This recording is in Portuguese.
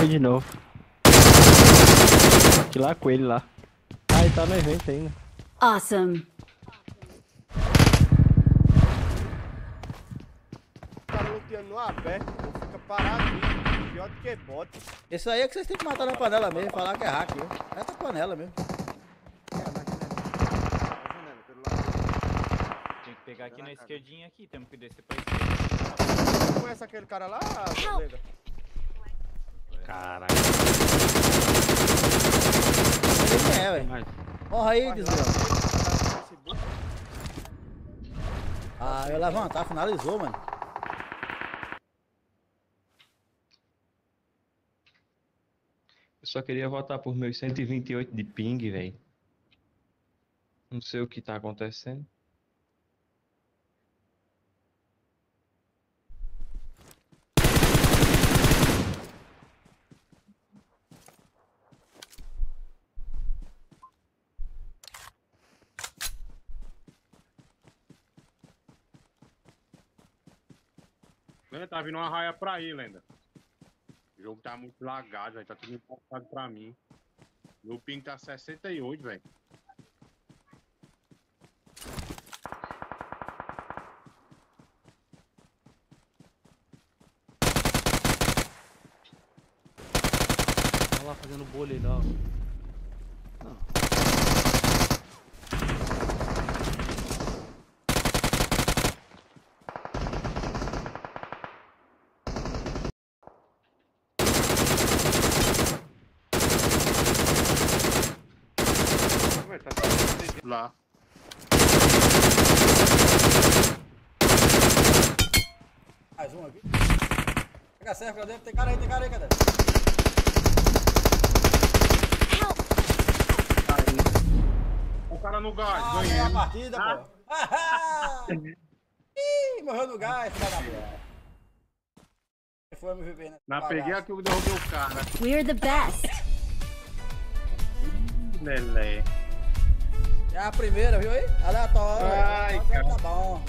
morri de novo. Que lá com ele lá. Ah, ele tá no evento ainda. Awesome. Cara luteando no aberto, pô, fica parado ali, pior do que bot. Esse aí é que vocês têm que matar na panela mesmo, falar que é hack. viu? Essa panela mesmo. Tem que pegar aqui Tá na esquerdinha aqui, temos que descer pra esquerda. Você conhece aquele cara lá, colega? Caralho. Ele é, velho. Morra aí, desgraça. Ah, eu levantar, finalizou, mano. eu só queria voltar por meus 128 de ping, velho. Não sei o que tá acontecendo. Lenda, tá vindo uma raia pra aí, Lenda. O jogo tá muito lagado, velho. Tá tudo empolgado pra mim. Meu ping tá 68, velho. Olha lá fazendo bolha aí, ó. Não. Ué, tá 68 lá. Mais um aqui. Pega a cerca, cadê? Tem cara aí, tem cara aí, cadê? O cara no gás, Ah, ganhou a ganhei. partida, pô. Ah! Ih, morreu no gás, filha da puta. Foi MVP, né? Mas peguei aqui que eu derrubei o cara. We're the best. Lelé. É a primeira, viu aí? Aleatório. Ai, Tá bom.